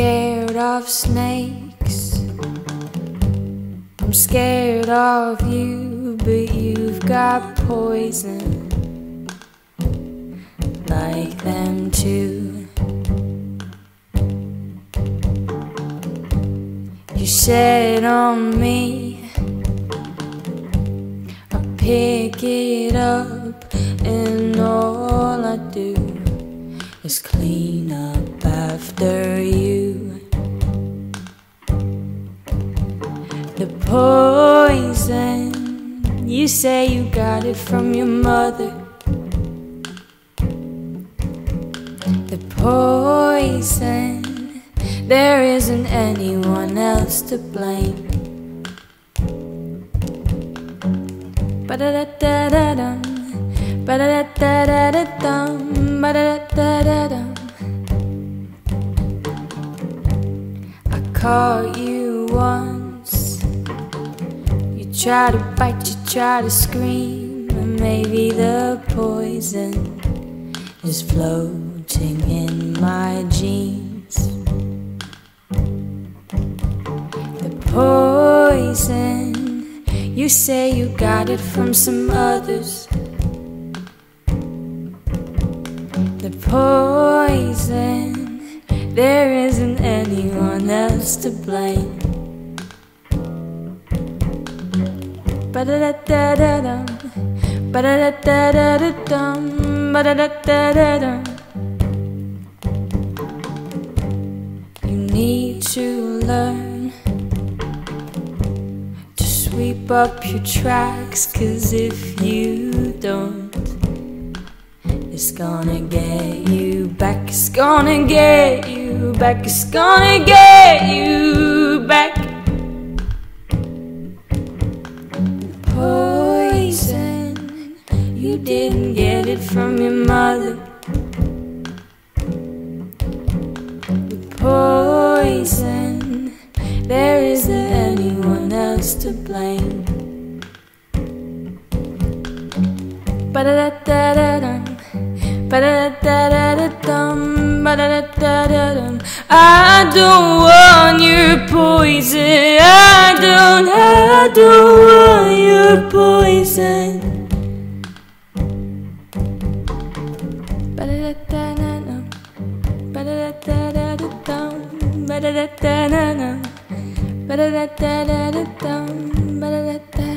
scared of snakes. I'm scared of you, but you've got poison like them too. You said on me, I pick it up, and all I do is clean up after you. The poison, you say you got it from your mother. The poison, there isn't anyone else to blame. Ba-da-da-da-da-dum, ba-da-da-da-da-dum, ba-da-da-da-da-dum. I caught you once. You try to bite, you try to scream, and maybe the poison is floating in my genes. The poison, you say you got it from some others. The poison, there isn't anyone else to blame. Ba-da-da-da-da-dum, ba-da-da-da-da-dum, ba-da-da-da-da-dum. You need to learn to sweep up your tracks, cause if you don't, it's gonna get you back, it's gonna get you back, it's gonna get you back. Poison, you didn't get it from your mother. Poison, there isn't anyone else to blame. Ba-da-da-da-da-dum, ba-da-da-da-da-dum, ba-da-da-da-da-dum. I don't want your poison. I don't, I don't want your poison. Ba-da-da-da-da-dum, ba-da-da-da-da-dum, ba-da-da-da-da-dum, ba-da-da-da-da-dum.